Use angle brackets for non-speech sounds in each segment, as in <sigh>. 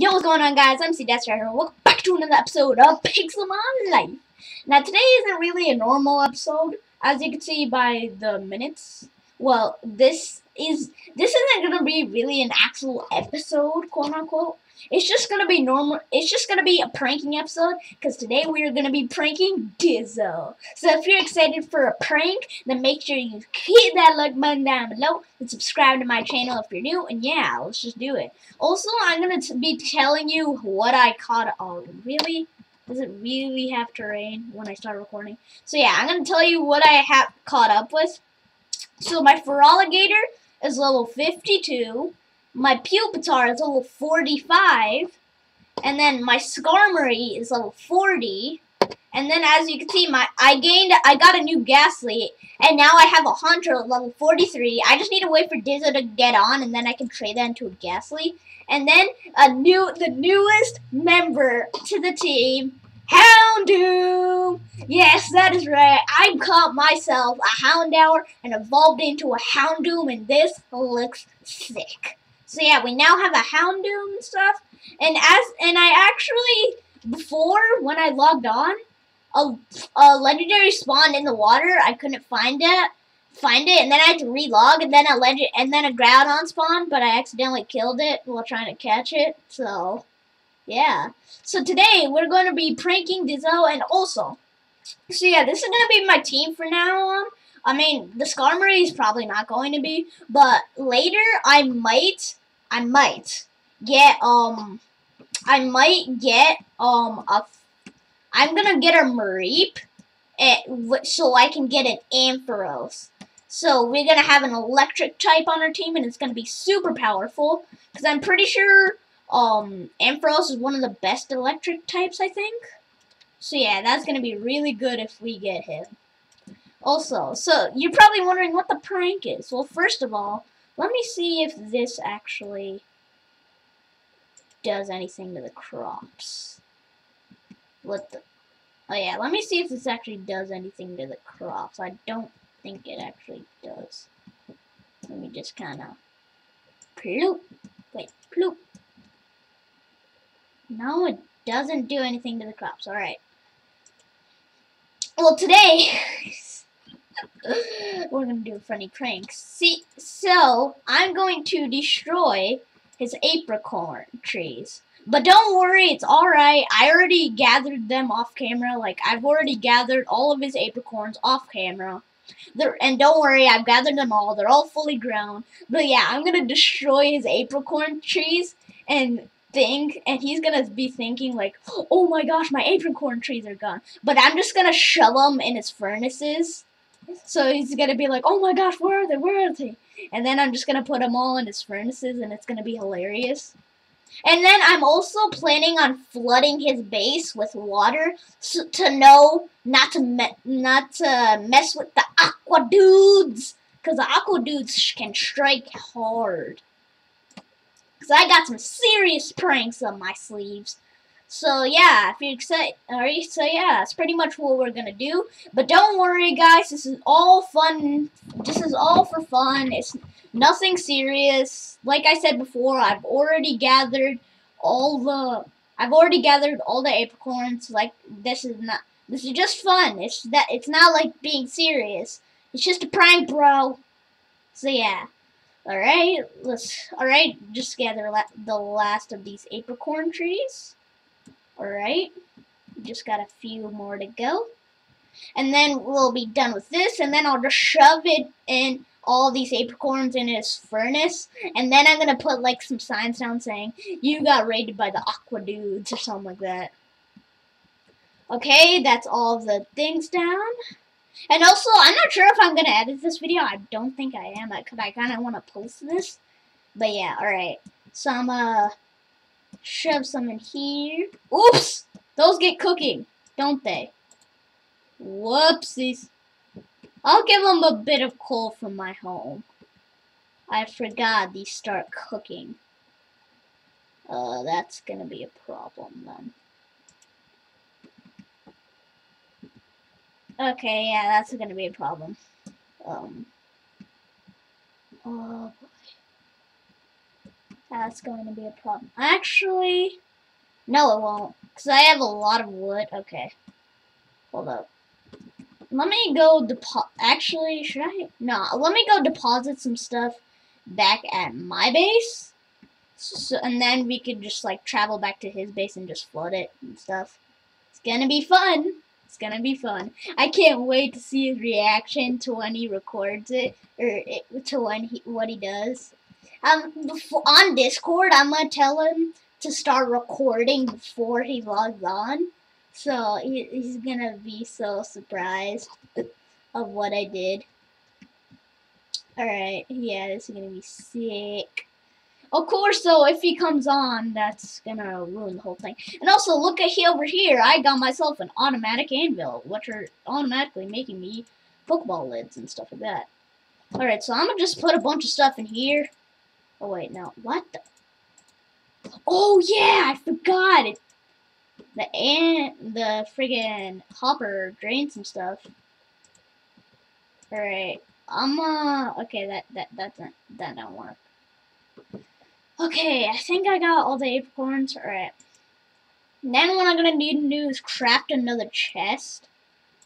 Yo, what's going on, guys? I'm MCDeathStar here. Welcome back to another episode of Pixelmon Life. Now, today isn't really a normal episode, as you can see by the minutes. Well, this is this isn't gonna be really an actual episode, quote unquote. It's just gonna be normal. It's just gonna be a pranking episode because today we are gonna be pranking Dizo. So if you're excited for a prank, then make sure you hit that like button down below and subscribe to my channel if you're new. And yeah, let's just do it. Also, I'm gonna be telling you what I caught. Oh, really? Does it really have to rain when I start recording? So yeah, I'm gonna tell you what I have caught up with. So my Feraligatr is level 52. My Pupitar is level 45. And then my Skarmory is level 40. And then as you can see, my I gained I got a new Gastly, and now I have a Haunter at level 43. I just need to wait for Dizo to get on, and then I can trade that into a Gastly. And then a new the newest member to the team, Houndoom! Yes, that is right. I caught myself a Houndour and evolved into a Houndoom, and this looks sick. So yeah, we now have a Houndoom and stuff. And as and I actually before when I logged on, a, a legendary spawned in the water. I couldn't find it, find it, and then I had to relog, and then a legend and then a Groudon spawned, but I accidentally killed it while trying to catch it. So yeah. So today we're going to be pranking Dizo and also. So yeah, this is going to be my team for now on. I mean, the Skarmory is probably not going to be, but later I might, I might get, um, I might get, um, a, I'm gonna get a Mareep, eh, so I can get an Ampharos. So we're gonna have an electric type on our team, and it's gonna be super powerful, because I'm pretty sure, um, Ampharos is one of the best electric types, I think. So yeah, that's gonna be really good if we get him. Also, so you're probably wondering what the prank is. Well, first of all, let me see if this actually does anything to the crops. What the? Oh yeah, let me see if this actually does anything to the crops. I don't think it actually does. Let me just kind of ploop. Wait, ploop. No, it doesn't do anything to the crops. All right. Well, today <laughs> we're gonna do funny prank. See, so I'm going to destroy his apricorn trees. But don't worry, it's alright. I already gathered them off camera. Like, I've already gathered all of his apricorns off camera. They're, and don't worry, I've gathered them all. They're all fully grown. But yeah, I'm gonna destroy his apricorn trees and think, and he's gonna be thinking like, oh my gosh, my apricorn trees are gone. But I'm just gonna shove them in his furnaces. So he's gonna be like, oh my gosh, where are they? Where are they? And then I'm just gonna put them all in his furnaces, and it's gonna be hilarious. And then I'm also planning on flooding his base with water so, to know not to not to mess with the aqua dudes, cause the aqua dudes can strike hard. Cause I got some serious pranks on my sleeves. So yeah, if you're excited, alright, so yeah, that's pretty much what we're gonna do. But don't worry guys, this is all fun, this is all for fun, it's nothing serious. Like I said before, I've already gathered all the, I've already gathered all the apricorns, like, this is not, this is just fun, it's that, it's not like being serious. It's just a prank, bro. So yeah. Alright, let's, alright, just gather la the last of these apricorn trees. Alright, just got a few more to go. And then we'll be done with this, and then I'll just shove it in all these apricorns in his furnace, and then I'm to put like some signs down saying, you got raided by the Aqua Dudes, or something like that. Okay, that's all the things down. And also, I'm not sure if I'm to edit this video. I don't think I am, because I kind of want to post this. But yeah, alright. So I'm, uh shove some in here. Oops! Those get cooking, don't they? Whoopsies. I'll give them a bit of coal from my home. I forgot these start cooking. Uh, that's gonna be a problem then. Okay, yeah, that's gonna be a problem. Um. Boy. That's going to be a problem. Actually, no it won't. Because I have a lot of wood. Okay. Hold up. Let me go deposit. Actually, should I? No, let me go deposit some stuff back at my base. So, and then we could just like travel back to his base and just flood it and stuff. It's gonna be fun. It's gonna be fun. I can't wait to see his reaction to when he records it or it, to when he what he does. Um, on Discord, I'm gonna tell him to start recording before he logs on. So he, he's gonna be so surprised of what I did. Alright, yeah, this is gonna be sick. Of course, though, if he comes on, that's gonna ruin the whole thing. And also, look at here over here. I got myself an automatic anvil, which are automatically making me Pokeball lids and stuff like that. Alright, so I'm gonna just put a bunch of stuff in here. Oh, wait, no. What the? Oh, yeah, I forgot. It, the ant, the friggin' hopper drained some stuff. Alright. I'm, uh, okay, that, that, that, that, that don't work. Okay, I think I got all the apricorns. Alright. Then what I'm gonna need to do is craft another chest.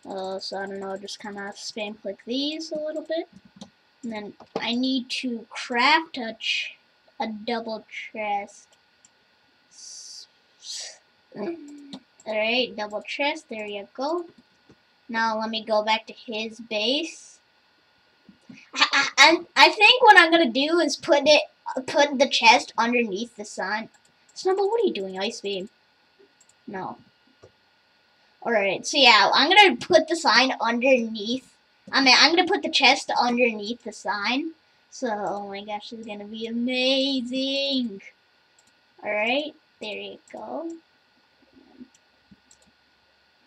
Uh, so I don't know, just kind of spam click these a little bit. And then I need to craft a, a double chest. Alright, double chest, there you go. Now let me go back to his base. I, I, I think what I'm gonna do is put it put the chest underneath the sun. Snubbull, what are you doing, Ice Beam? No. Alright, so yeah, I'm gonna put the sign underneath. I mean, I'm gonna put the chest underneath the sign. So, oh my gosh, it's gonna be amazing. Alright, there you go.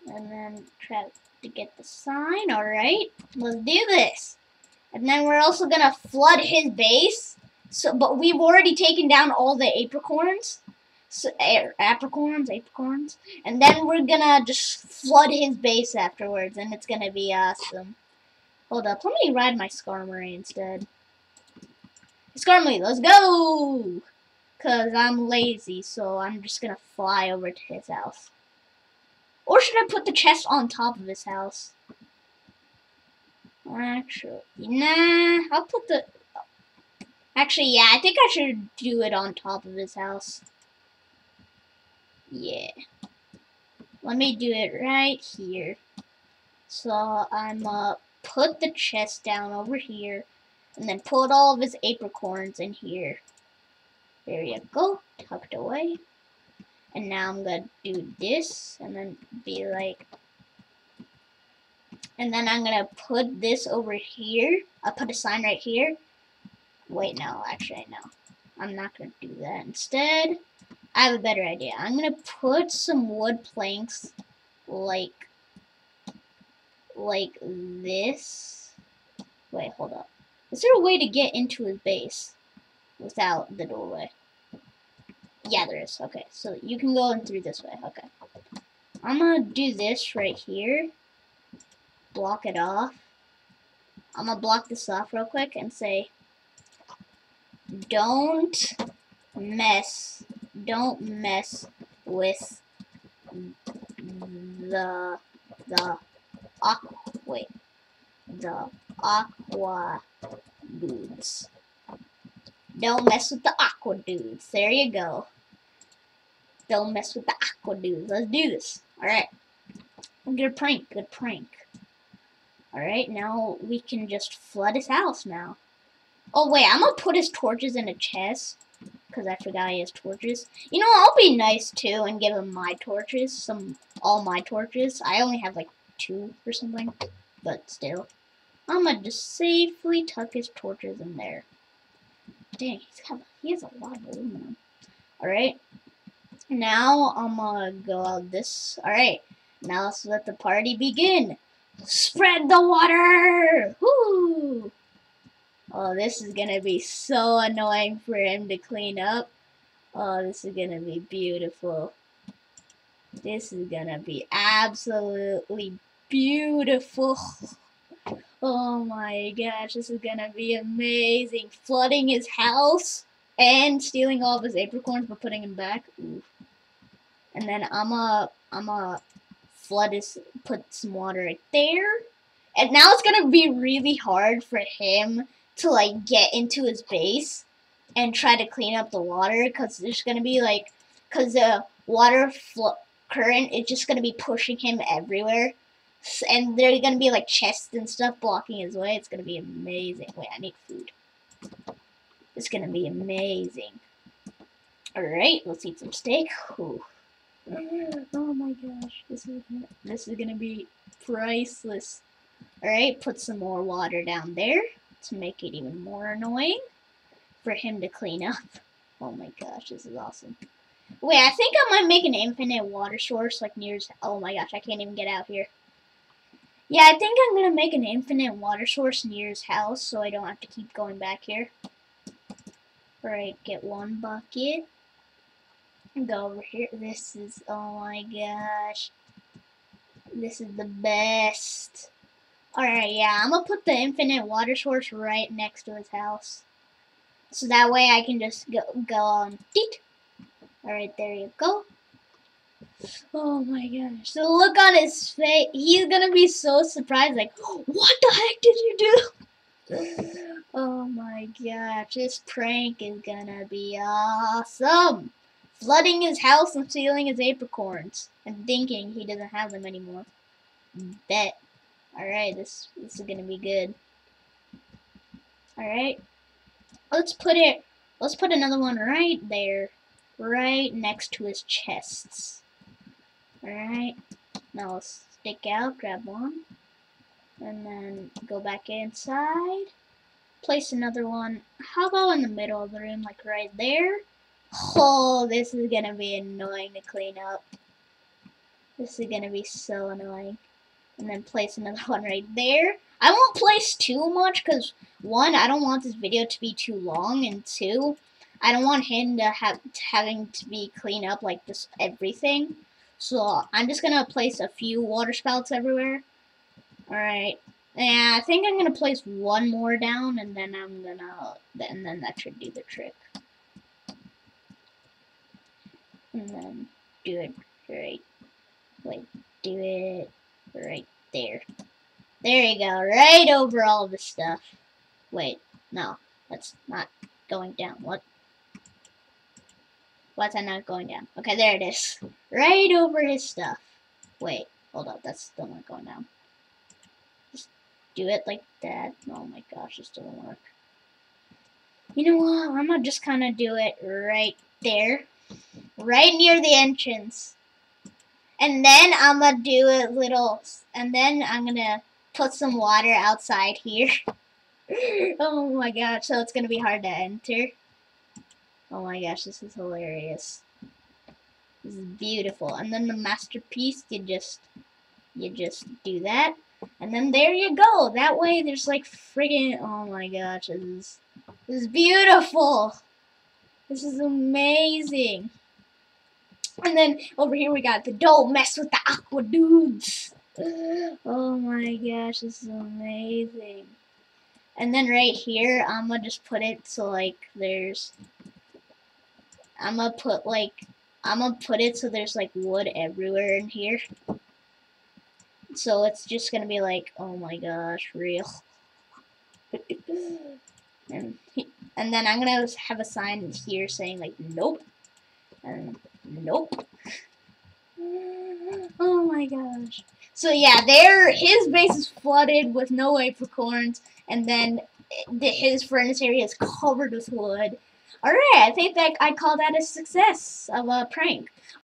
And then try to get the sign. Alright, let's do this. And then we're also gonna flood his base so, but we've already taken down all the apricorns. So, er, apricorns, apricorns. And then we're gonna just flood his base afterwards, and it's gonna be awesome. Hold up, let me ride my Skarmory instead. Skarmory, let's go! Because I'm lazy, so I'm just gonna fly over to his house. Or should I put the chest on top of his house? Actually, nah, I'll put the Actually, yeah, I think I should do it on top of his house. Yeah. Let me do it right here. So I'm uh put the chest down over here and then put all of his apricorns in here. There you go, tucked away. And now I'm gonna do this and then be like and then I'm gonna put this over here. I'll put a sign right here Wait, no, actually, no. I'm not to do that. Instead, I have a better idea. I'm to put some wood planks like, like this. Wait, hold up. Is there a way to get into his base without the doorway? Yeah, there is. Okay, so you can go in through this way. Okay. I'm to do this right here. Block it off. I'm to block this off real quick and say don't mess don't mess with the the aqua wait the aqua dudes don't mess with the aqua dudes there you go don't mess with the aqua dudes let's do this all right good prank good prank all right now we can just flood his house now Oh, wait, I'm gonna put his torches in a chest. Because I forgot he has torches. You know, I'll be nice, too, and give him my torches. Some, all my torches. I only have, like, two or something. But still. I'm gonna just safely tuck his torches in there. Dang, he's got, he has a lot of aluminum. Alright. Now, I'm gonna go out this. Alright. Now let's let the party begin. Spread the water! Woo! Oh, this is gonna be so annoying for him to clean up. Oh, this is gonna be beautiful. This is gonna be absolutely beautiful. Oh my gosh, this is gonna be amazing. Flooding his house. and stealing all of his apricorns but putting him back. Ooh. And then I'm a I'm a flood his put some water right there. And now it's gonna be really hard for him to like get into his base and try to clean up the water because there's gonna be like because the water current is just gonna be pushing him everywhere and there are gonna be like chests and stuff blocking his way. It's gonna be amazing. Wait, I need food. It's gonna be amazing. Alright, let's eat some steak. Ooh. <gasps> Oh my gosh, this is gonna, this is gonna be priceless. Alright, put some more water down there to make it even more annoying for him to clean up. Oh my gosh, this is awesome. Wait, I think I might make an infinite water source like near. Oh my gosh, I can't even get out here. Yeah, I think I'm gonna make an infinite water source near his house so I don't have to keep going back here. Alright, get one bucket. And go over here. This is, oh my gosh. This is the best. Alright, yeah, I'm gonna put the infinite water source right next to his house. So that way I can just go, go on. Alright, there you go. Oh my gosh. The look on his face, he's gonna be so surprised, like, what the heck did you do? <laughs> Oh my gosh, this prank is gonna be awesome. Flooding his house and stealing his apricorns and thinking he doesn't have them anymore. Bet. Alright, this, this is gonna be good. Alright. Let's put it, let's put another one right there. Right next to his chests. Alright, now let's stick out, grab one, and then go back inside. Place another one, how about in the middle of the room, like right there? Oh, this is gonna be annoying to clean up. This is gonna be so annoying. And then place another <laughs> one right there. I won't place too much because one, I don't want this video to be too long, and two, I don't want him to have having to be clean up like this everything. So I'm just gonna place a few water spouts everywhere. Alright. Yeah, I think I'm gonna place one more down and then I'm gonna and then that should do the trick. And then do it right wait, do it right there. There you go, right over all the stuff. Wait, no, that's not going down. What Why's that not going down? Okay, there it is. Right over his stuff. Wait, hold up. That's still not going down. Just do it like that. Oh my gosh, this doesn't work. You know what? I'm gonna just kind of do it right there. Right near the entrance. And then I'm gonna do a little, and then I'm gonna put some water outside here. <laughs> oh my gosh, so it's gonna be hard to enter. Oh my gosh, this is hilarious. This is beautiful. And then the masterpiece, you just, you just do that. And then there you go. That way there's like friggin', oh my gosh, this is, this is beautiful. This is amazing. And then over here we got the don't mess with the aqua dudes. <gasps> Oh my gosh, this is amazing. And then right here, I'm gonna just put it so like there's I'm gonna put like I'm gonna put it so there's like wood everywhere in here. So it's just gonna be like, oh my gosh, real. and and then I'm gonna have a sign here saying like nope and nope. oh my gosh. So yeah, there his base is flooded with no apricorns, and then eh, his furnace area is covered with wood. Alright, I think that I call that a success of a prank.